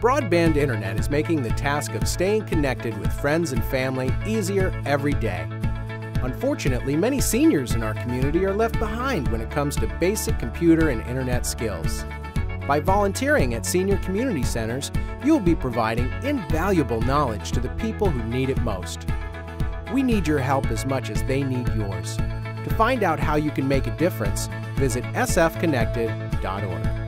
Broadband internet is making the task of staying connected with friends and family easier every day. Unfortunately, many seniors in our community are left behind when it comes to basic computer and internet skills. By volunteering at senior community centers, you'll be providing invaluable knowledge to the people who need it most. We need your help as much as they need yours. To find out how you can make a difference, visit sfconnected.org.